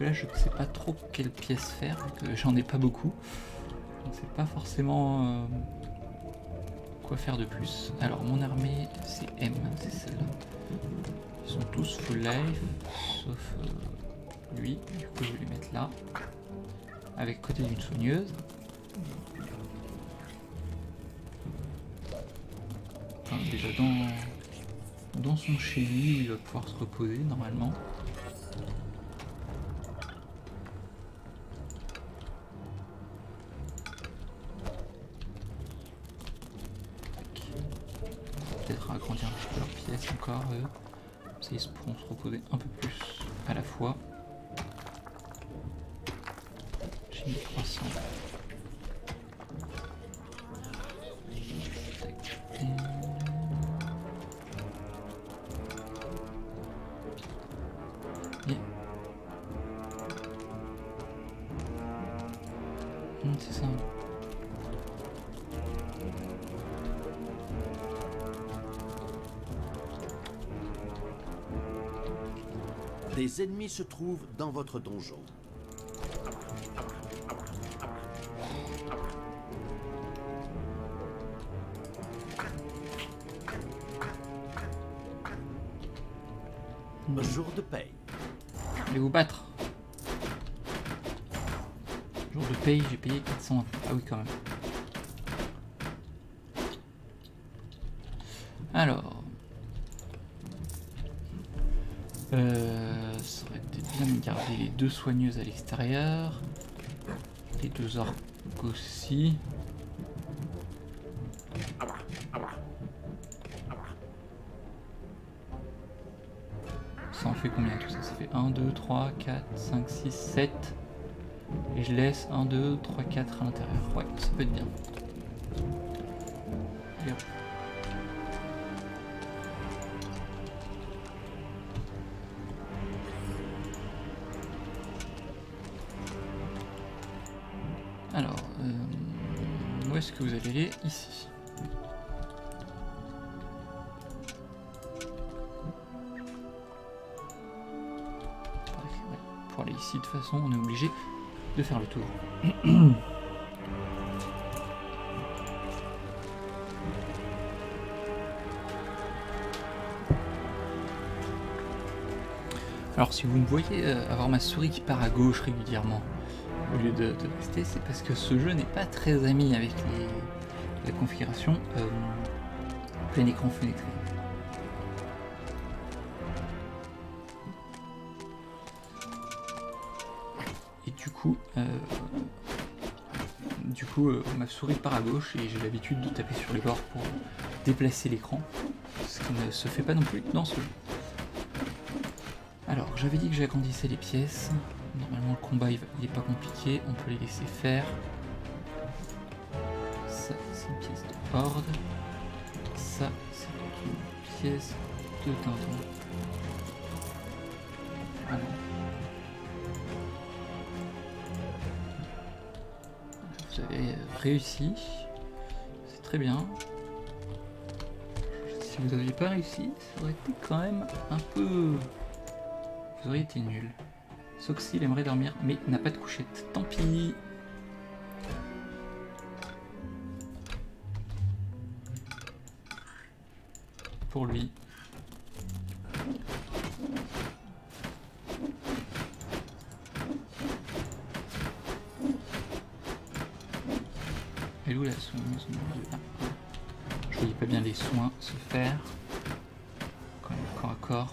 Là je ne sais pas trop quelle pièce faire que j'en ai pas beaucoup. Je ne sais pas forcément euh, quoi faire de plus. Alors mon armée c'est M, c'est celle-là. Ils sont tous full life, sauf euh, lui. Du coup je vais les mettre là. Avec côté d'une soigneuse. Enfin, déjà dans, dans son chez lui il va pouvoir se reposer normalement. Tac. Peut-être agrandir un petit peu leur pièce encore. eux. Comme ça ils se pourront se reposer un peu plus à la fois. J'ai mis 300. Tac. Et- Et- c'est ça. Des ennemis se trouvent dans votre donjon. Vous battre. Jour de paye, j'ai payé 400. Ah oui, quand même. Alors. Euh, ça aurait peut-être bien de garder les deux soigneuses à l'extérieur. Les deux orques aussi. 6, 7. Et je laisse 1, 2, 3, 4 à l'intérieur. Ouais, ça peut être bien. Alors, euh, où est-ce que vous allez? Aller Ici. Ici, de toute façon, on est obligé de faire le tour. Alors si vous me voyez euh, avoir ma souris qui part à gauche régulièrement au lieu de, de rester, c'est parce que ce jeu n'est pas très ami avec la configuration euh, plein écran fenêtré. Du coup, euh, du coup, euh, ma souris part à gauche et j'ai l'habitude de taper sur les bords pour déplacer l'écran, ce qui ne se fait pas non plus dans ce jeu. Alors, j'avais dit que j'agrandissais les pièces. Normalement, le combat, il n'est pas compliqué. On peut les laisser faire. Ça, c'est une pièce de horde. Ça, c'est une pièce de dindon. Réussi. C'est très bien. Si vous n'aviez pas réussi, ça aurait été quand même un peu... Vous auriez été nul. Soxy, il aimerait dormir, mais n'a pas de couchette. Tant pis. Pour lui. Je voyais pas bien les soins se faire. Quand même corps à corps.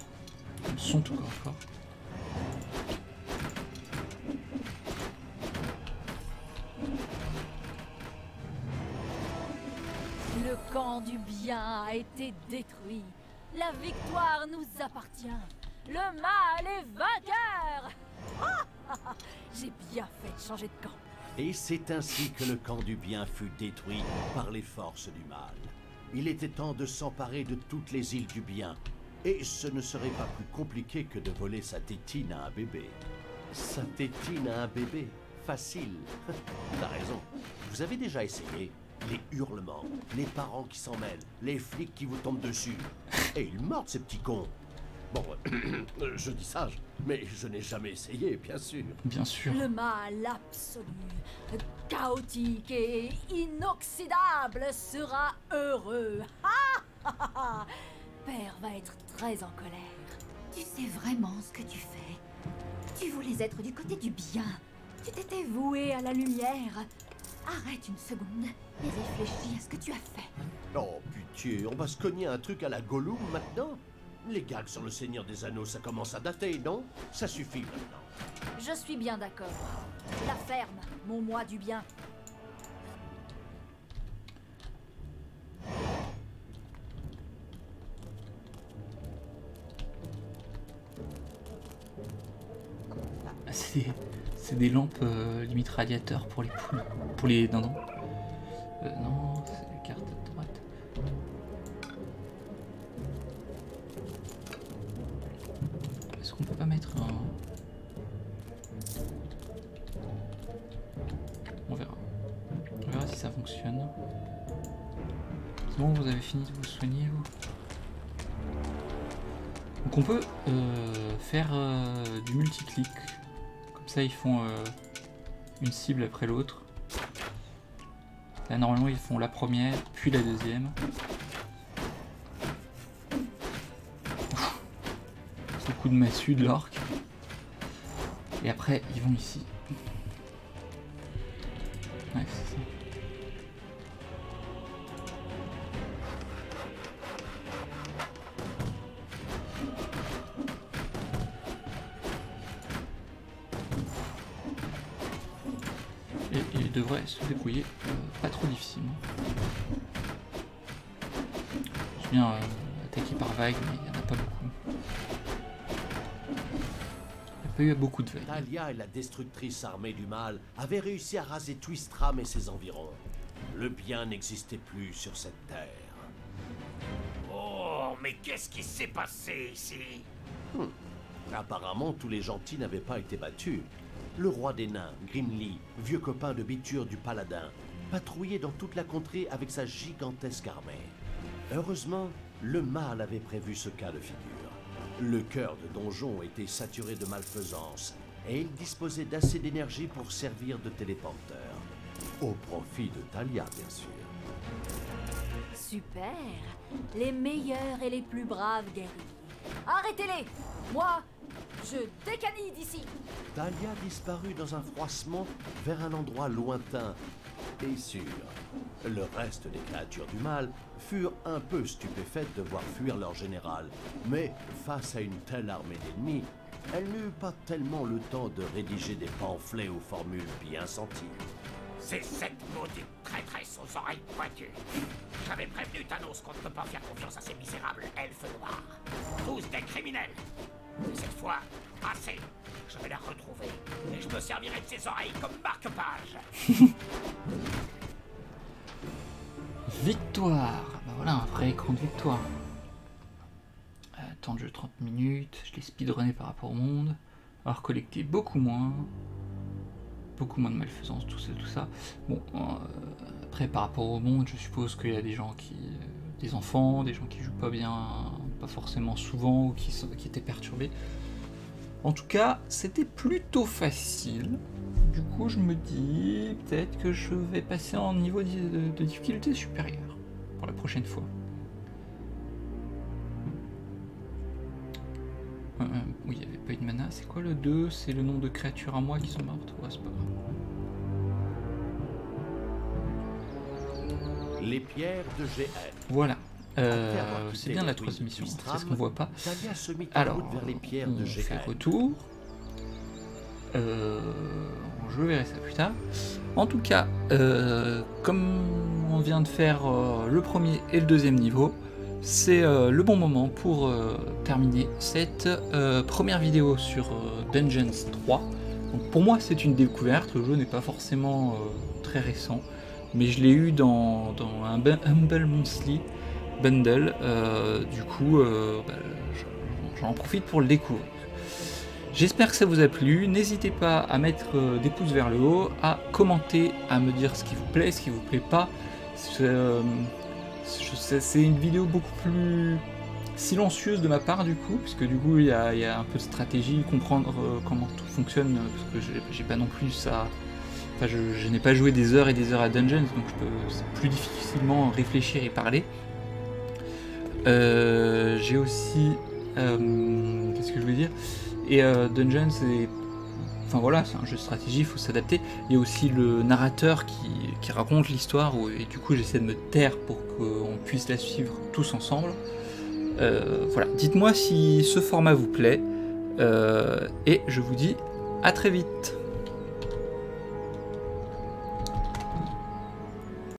Ils sont tout corps à corps. Le camp du bien a été détruit. La victoire nous appartient. Le mal est vainqueur. J'ai bien fait de changer de camp. Et c'est ainsi que le camp du bien fut détruit par les forces du mal. Il était temps de s'emparer de toutes les îles du bien. Et ce ne serait pas plus compliqué que de voler sa tétine à un bébé. Sa tétine à un bébé Facile. T'as raison. Vous avez déjà essayé Les hurlements, les parents qui s'en mêlent, les flics qui vous tombent dessus. Et ils mordent ces petits cons. Bon, euh, je dis ça, mais je n'ai jamais essayé, bien sûr. Bien sûr. Le mal absolu, chaotique et inoxydable sera heureux. Ah, ah, ah, ah. Père va être très en colère. Tu sais vraiment ce que tu fais. Tu voulais être du côté du bien. Tu t'étais voué à la lumière. Arrête une seconde et réfléchis à ce que tu as fait. Oh, pitié, on va se cogner un truc à la Gollum maintenant Les gags sur le Seigneur des Anneaux, ça commence à dater, non? Ça suffit maintenant. Je suis bien d'accord. La ferme, mon moi du bien. Ah, C'est des, c'est des lampes euh, limite radiateurs pour les poules. Pour les dindons. Euh, non, qu'on peut pas mettre un. On verra. On verra si ça fonctionne. C'est bon, vous avez fini de vous soigner, vous Donc on peut euh, faire euh, du multiclic. Comme ça, ils font euh, une cible après l'autre. Là, normalement, ils font la première, puis la deuxième. Coup de massue de l'orque. Et après, ils vont ici. Et il devrait se débrouiller euh, pas trop difficilement. Je viens euh, attaquer par vague, mais il n'y en a pas beaucoup. Pas eu beaucoup de. Talia et la destructrice armée du mal avaient réussi à raser Twistram et ses environs. Le bien n'existait plus sur cette terre. Oh, mais qu'est-ce qui s'est passé ici? Apparemment, tous les gentils n'avaient pas été battus. Le roi des nains, Grimly, vieux copain de Bitur du paladin, patrouillait dans toute la contrée avec sa gigantesque armée. Heureusement, le mal avait prévu ce cas de figure. Le cœur de donjon était saturé de malfaisance, et il disposait d'assez d'énergie pour servir de téléporteur. Au profit de Talia, bien sûr. Super Les meilleurs et les plus braves guerriers. Arrêtez-les Moi, je décanille d'ici Talia disparut dans un froissement vers un endroit lointain et sûr. Le reste des créatures du mal furent un peu stupéfaites de voir fuir leur général, mais face à une telle armée d'ennemis, elle n'eut pas tellement le temps de rédiger des pamphlets aux formules bien senties. C'est cette maudite traîtresse aux oreilles pointues. J'avais prévenu Thanos qu'on ne peut pas faire confiance à ces misérables elfes noirs. Tous des criminels. Mais cette fois, assez. Je vais la retrouver. Et je me servirai de ses oreilles comme marque-page. Victoire Bah voilà, un vrai écran de victoire. Euh, temps de jeu 30 minutes, je l'ai speedrunné par rapport au monde. Alors collecté beaucoup moins. Beaucoup moins de malfaisance, tout ça, tout ça. Bon, euh, après par rapport au monde, je suppose qu'il y a des gens qui... euh, des enfants, des gens qui jouent pas bien, pas forcément souvent, ou qui, étaient perturbés. En tout cas, c'était plutôt facile. Du coup, je me dis peut-être que je vais passer en niveau de, de difficulté supérieur pour la prochaine fois. Euh, euh, oui, il n'y avait pas eu de mana. C'est quoi le 2 C'est le nombre de créatures à moi qui sont mortes Ouais, c'est pas grave. Les pierres de GN. Voilà. Euh, c'est bien la troisième mission, c'est ce qu'on voit pas. Alors, vers les pierres on de fait retour. Euh, je verrai ça plus tard. En tout cas, euh, comme on vient de faire euh, le premier et le deuxième niveau, c'est euh, le bon moment pour terminer cette première vidéo sur Dungeons 3. Donc pour moi, c'est une découverte. Le jeu n'est pas forcément très récent, mais je l'ai eu dans, un Humble Monthly Bundle. Du coup, bah, je- j'en profite pour le découvrir. J'espère que ça vous a plu. N'hésitez pas à mettre euh, des pouces vers le haut, à commenter, à me dire ce qui vous plaît, ce qui vous plaît pas. C'est euh, c'est une vidéo beaucoup plus silencieuse de ma part du coup, puisque du coup il y a, un peu de stratégie, comprendre euh, comment tout fonctionne, parce que j'ai- pas non plus ça. Enfin, je, n'ai pas joué des heures et des heures à Dungeons, donc je peux plus difficilement réfléchir et parler. J'ai aussi. Qu'est-ce que je voulais dire? Et euh, Dungeons, c'est. Un jeu de stratégie, il faut s'adapter. Il y a aussi le narrateur qui, raconte l'histoire, et du coup j'essaie de me taire pour qu'on puisse la suivre tous ensemble. Euh, voilà, dites-moi si ce format vous plaît, euh, et je vous dis à très vite